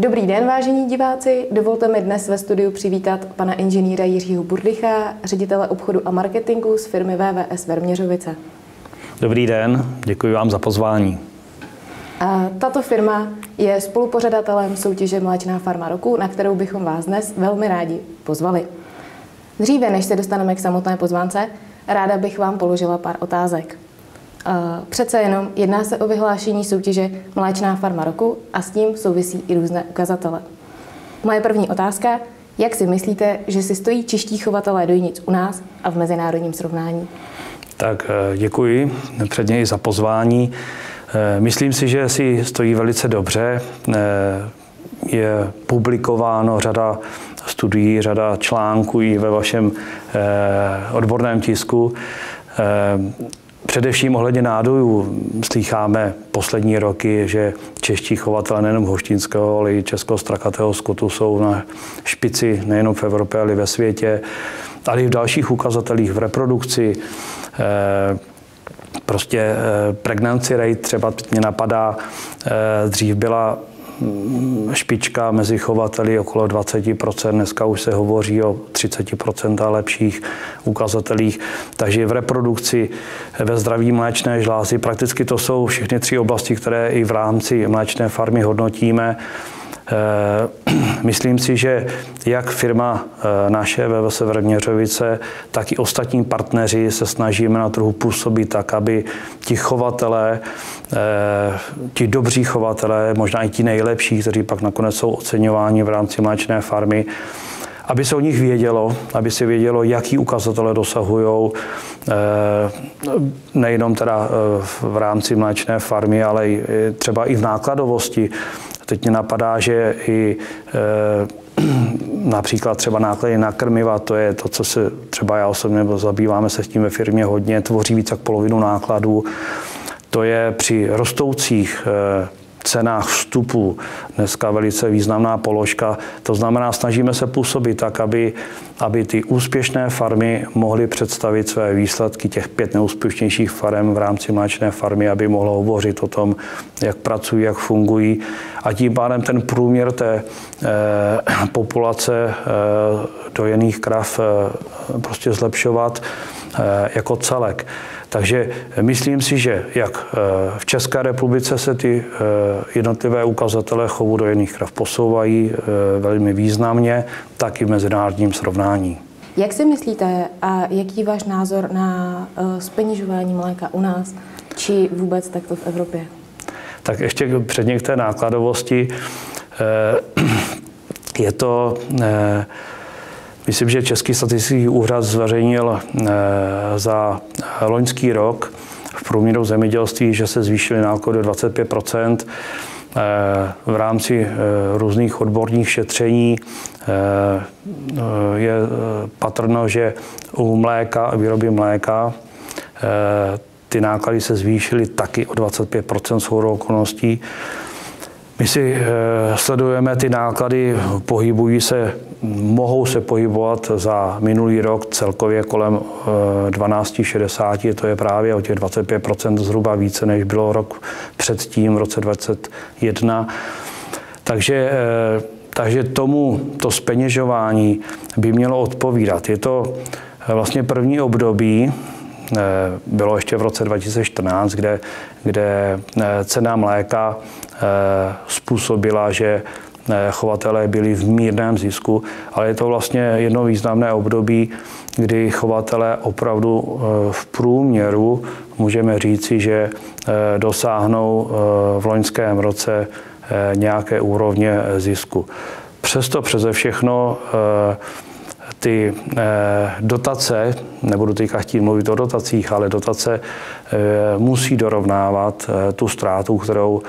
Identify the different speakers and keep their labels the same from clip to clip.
Speaker 1: Dobrý den, vážení diváci. Dovolte mi dnes ve studiu přivítat pana inženýra Jiřího Burdycha, ředitele obchodu a marketingu z firmy VVS Verměřovice.
Speaker 2: Dobrý den, děkuji vám za pozvání.
Speaker 1: A tato firma je spolupořadatelem soutěže Mléčná farma roku, na kterou bychom vás dnes velmi rádi pozvali. Dříve, než se dostaneme k samotné pozvánce, ráda bych vám položila pár otázek. Přece jenom jedná se o vyhlášení soutěže Mléčná farma roku a s tím souvisí i různé ukazatele. Moje první otázka, jak si myslíte, že si stojí čeští chovatelé dojnic u nás a v mezinárodním srovnání?
Speaker 2: Tak eh, děkuji předně i za pozvání. Eh, myslím si, že si stojí velice dobře. Eh, je publikováno řada studií, řada článků i ve vašem odborném tisku. Především ohledně nádojů slycháme poslední roky, že čeští chovatelé nejenom hoštinského, ale i českého strakatého skotu jsou na špici nejenom v Evropě, ale i ve světě, ale i v dalších ukazatelích v reprodukci. Eh, prostě eh, pregnancy rate třeba mě napadá, eh, dřív byla špička mezi chovateli okolo 20%, dneska už se hovoří o 30% a lepších ukazatelích. Takže v reprodukci, ve zdraví mléčné žlázy, prakticky to jsou všechny tři oblasti, které i v rámci mléčné farmy hodnotíme. Eh, myslím si, že jak firma eh, naše ve Severměřovice, tak i ostatní partneři se snažíme na trhu působit tak, aby ti chovatelé, eh, ti dobří chovatelé, možná i ti nejlepší, kteří pak nakonec jsou oceňováni v rámci mléčné farmy, aby se o nich vědělo, aby se vědělo, jaký ukazatele dosahují, nejenom teda v rámci mléčné farmy, ale třeba i v nákladovosti. Teď mě napadá, že i e, například třeba náklady na krmiva, to je to, co se třeba já osobně, zabýváme se s tím ve firmě hodně, tvoří více jak polovinu nákladů. To je při rostoucích e, cenách vstupu dneska velice významná položka. To znamená, snažíme se působit tak, aby, aby ty úspěšné farmy mohly představit své výsledky těch pět neúspěšnějších farm v rámci mléčné farmy, aby mohlo hovořit o tom, jak pracují, jak fungují. A tím pádem ten průměr té eh, populace eh, dojených krav eh, prostě zlepšovat eh, jako celek. Takže myslím si, že jak eh, v České republice se ty eh, jednotlivé ukazatele chovu do jiných krav posouvají eh, velmi významně, tak i v mezinárodním srovnání.
Speaker 1: Jak si myslíte a jaký je váš názor na speněžování mléka u nás, či vůbec takto v Evropě?
Speaker 2: Tak ještě předně k té nákladovosti. Je to Myslím, že Český statistický úřad zveřejnil eh, za loňský rok v průměru zemědělství, že se zvýšily náklady 25 eh, v rámci eh, různých odborných šetření je patrno, že u mléka a výroby mléka ty náklady se zvýšily taky o 25 shodou okolností. My si sledujeme ty náklady, pohybují se mohou se pohybovat za minulý rok celkově kolem 12,60, eh, to je právě o těch 25% zhruba více, než bylo rok předtím, v roce 2021. Takže, eh, takže tomu to speněžování by mělo odpovídat. Je to eh, vlastně první období, bylo ještě v roce 2014, kde, kde cena mléka způsobila, že chovatelé byli v mírném zisku, ale je to vlastně jedno významné období, kdy chovatelé opravdu eh, v průměru můžeme říci, že eh, dosáhnou eh, v loňském roce nějaké úrovně zisku. Přesto přeze všechno ty eh, dotace, nebudu teďka chtít mluvit o dotacích, ale dotace eh, musí dorovnávat eh, tu ztrátu, kterou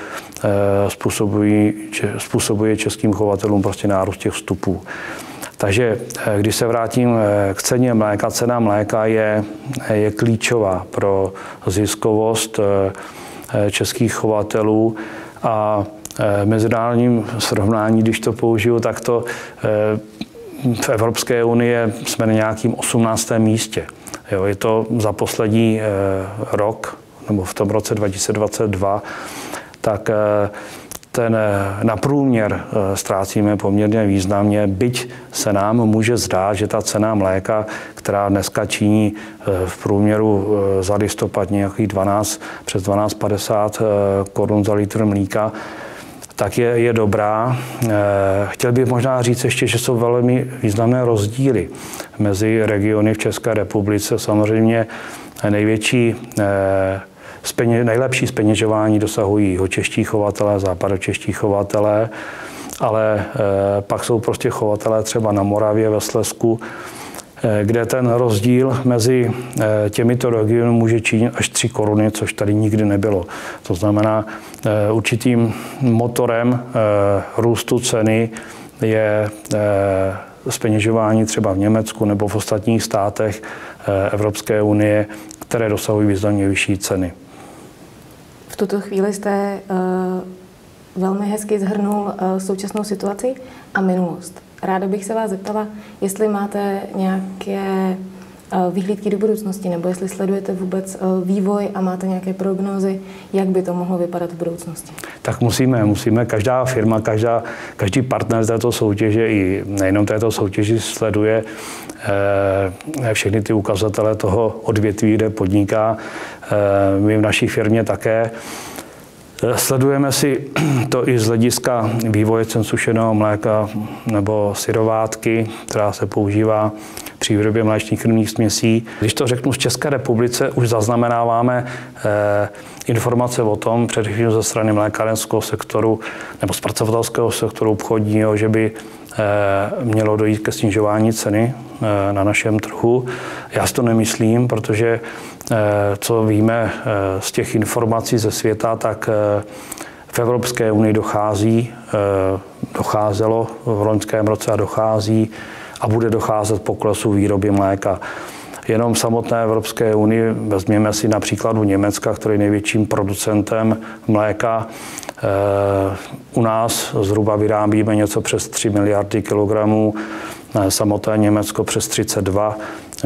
Speaker 2: způsobuje českým chovatelům prostě nárůst těch vstupů. Takže když se vrátím k ceně mléka, cena mléka je, je klíčová pro ziskovost českých chovatelů a mezinárodním srovnání, když to použiju, tak to v Evropské unii jsme na nějakým 18. místě. Jo, je to za poslední eh, rok, nebo v tom roce 2022, tak eh, ten, na průměr ztrácíme poměrně významně, byť se nám může zdát, že ta cena mléka, která dneska činí v průměru za listopad nějakých 12, přes 12,50 korun za litr mlíka, tak je, je dobrá. Eh, chtěl bych možná říct ještě, že jsou velmi významné rozdíly mezi regiony v České republice. Samozřejmě největší Speně, eh, nejlepší speněžování dosahují ho čeští chovatelé, západočeští chovatelé, ale eh, pak jsou prostě chovatelé třeba na Moravě, ve Slesku, Eh, kde ten rozdíl mezi eh, těmito regiony může činit až 3 koruny, což tady nikdy nebylo. To znamená, eh, určitým motorem růstu ceny je speněžování třeba v Německu nebo v ostatních státech Evropské unie, které dosahují významně vyšší ceny.
Speaker 1: V tuto chvíli jste velmi hezky zhrnul současnou situaci a minulost. Ráda bych se vás zeptala, jestli máte nějaké eh, výhlídky do budoucnosti, nebo jestli sledujete vůbec eh, vývoj a máte nějaké prognózy, jak by to mohlo vypadat v budoucnosti?
Speaker 2: Tak musíme, musíme. Každá firma, každá, každý partner této soutěže i nejenom této soutěži sleduje eh, všechny ty ukazatele toho odvětví, kde podniká. My v naší firmě také. Sledujeme si to i z hlediska vývoje cen sušeného mléka nebo syrovátky, která se používá při výrobě mléčných krmných směsí. Když to řeknu, v České republice už zaznamenáváme eh, informace o tom, především ze strany mlékárenského sektoru nebo zpracovatelského sektoru obchodního, že by eh, mělo dojít ke snižování ceny eh, na našem trhu. Já si to nemyslím, protože co víme eh, z těch informací ze světa, tak eh, v Evropské unii dochází, docházelo v loňském roce a dochází a bude docházet poklesu výroby mléka. Jenom samotné Evropské unii, vezměme si například u Německa, který je největším producentem mléka, u nás zhruba vyrábíme něco přes 3 miliardy kilogramů, samotné Německo přes 32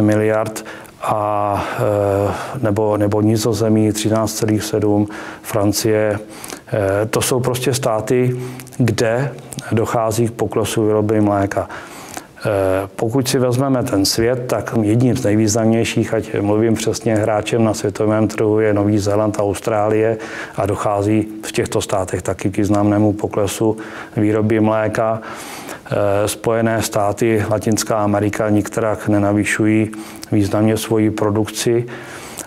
Speaker 2: miliard a eh, nebo, nebo Nizozemí 13,7, Francie. Eh, to jsou prostě státy, kde dochází k poklesu výroby mléka. Eh, pokud si vezmeme ten svět, tak jedním z nejvýznamnějších, ať mluvím přesně hráčem na světovém trhu, je Nový Zéland a Austrálie a dochází v těchto státech taky k významnému poklesu výroby mléka. Eh, Spojené státy, Latinská Amerika nikterak nenavyšují významně svoji produkci.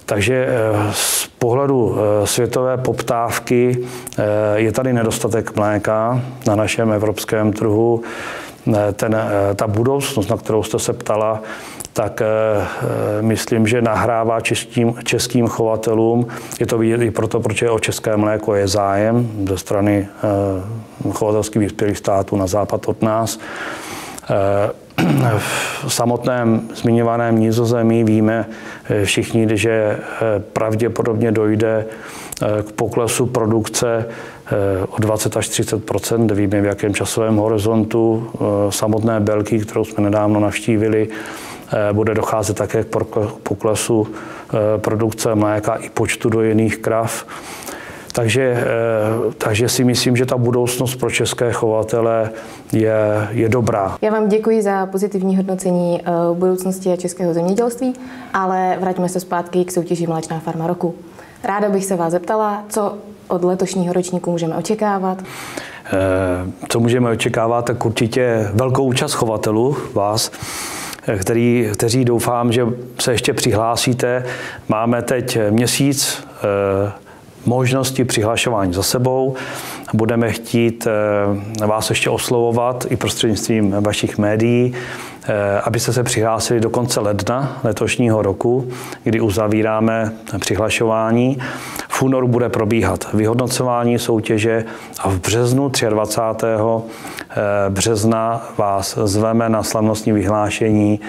Speaker 2: Takže eh, z pohledu eh, světové poptávky je tady nedostatek mléka na našem evropském trhu. Ten, ta budoucnost, na kterou jste se ptala, tak myslím, že nahrává českým, českým chovatelům. Je to vidět i proto, proč je o české mléko je zájem ze strany chovatelských vyspělých států na západ od nás. Eh, v samotném zmiňovaném nízozemí víme eh, všichni, že eh, pravděpodobně dojde k poklesu produkce o 20 až 30% Víme, v jakém časovém horizontu samotné Belky, kterou jsme nedávno navštívili, bude docházet také k poklesu produkce mléka i počtu dojených krav. Takže, eh, takže si myslím, že ta budoucnost pro české chovatele je, je dobrá.
Speaker 1: Já vám děkuji za pozitivní hodnocení eh, budoucnosti českého zemědělství, ale vraťme se zpátky k soutěži Mléčná farma roku. Ráda bych se vás zeptala, co od letošního ročníku můžeme očekávat?
Speaker 2: Eh, co můžeme očekávat, tak určitě velkou účast chovatelů, vás, který, kteří doufám, že se ještě přihlásíte. Máme teď měsíc možnosti přihlašování za sebou. Budeme chtít eh, vás ještě oslovovat i prostřednictvím vašich médií, eh, abyste se přihlásili do konce ledna letošního roku, kdy uzavíráme přihlašování. V únoru bude probíhat vyhodnocování soutěže a v březnu 23. Eh, března vás zveme na slavnostní vyhlášení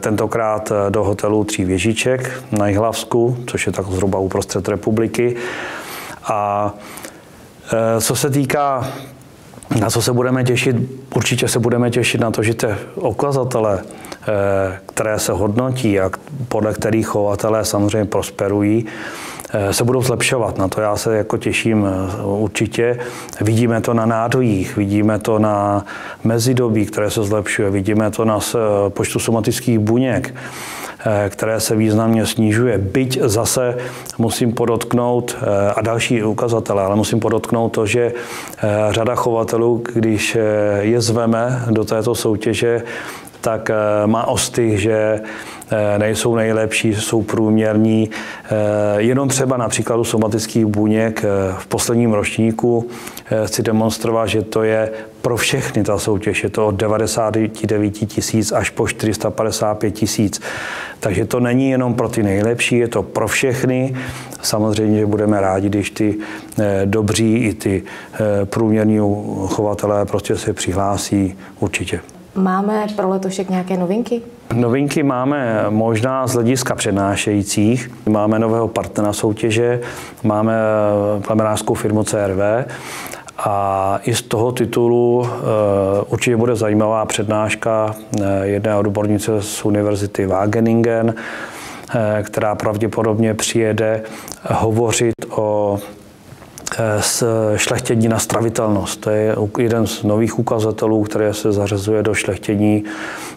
Speaker 2: tentokrát do hotelu Tří věžiček na Jihlavsku, což je tak zhruba uprostřed republiky. A co se týká na co se budeme těšit? Určitě se budeme těšit na to, že ty ukazatele, e, které se hodnotí a podle kterých chovatelé samozřejmě prosperují, se budou zlepšovat. Na to já se jako těším určitě. Vidíme to na nádojích, vidíme to na mezidobí, které se zlepšuje, vidíme to na počtu somatických buněk. Eh, které se významně snižuje. Byť zase musím podotknout, eh, a další ukazatele, ale musím podotknout to, že eh, řada chovatelů, když je zveme do této soutěže, tak má ostych, že nejsou nejlepší, jsou průměrní. Jenom třeba na příkladu somatických buněk v posledním ročníku chci demonstrovat, že to je pro všechny ta soutěž. Je to od 99 tisíc až po 455 tisíc. Takže to není jenom pro ty nejlepší, je to pro všechny. Samozřejmě, že budeme rádi, když ty eh, dobří i ty eh, průměrní chovatelé prostě se přihlásí určitě.
Speaker 1: Máme pro letošek nějaké novinky?
Speaker 2: Novinky máme možná z hlediska přednášejících. Máme nového partnera soutěže, máme eh, plemenářskou firmu CRV a i z toho titulu uh, určitě bude zajímavá přednáška uh, jedné odbornice z Univerzity Wageningen, která pravděpodobně přijede hovořit o šlechtění na stravitelnost. To je jeden z nových ukazatelů, které se zařazuje do šlechtění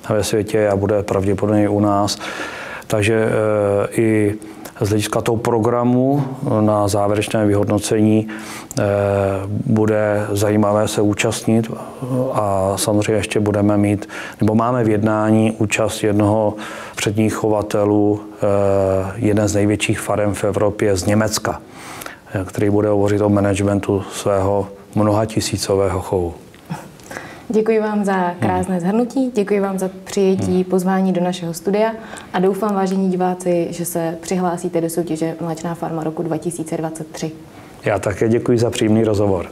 Speaker 2: ve světě a bude pravděpodobně u nás. Takže i z hlediska toho programu na závěrečné vyhodnocení eh, bude zajímavé se účastnit a samozřejmě ještě budeme mít, nebo máme v jednání účast jednoho předních chovatelů, eh, jeden z největších farem v Evropě z Německa, který bude hovořit o managementu svého mnoha tisícového chovu.
Speaker 1: Děkuji vám za krásné zhrnutí, děkuji vám za přijetí hmm. pozvání do našeho studia a doufám, vážení diváci, že se přihlásíte do soutěže Mléčná farma roku 2023.
Speaker 2: Já také děkuji za příjemný rozhovor.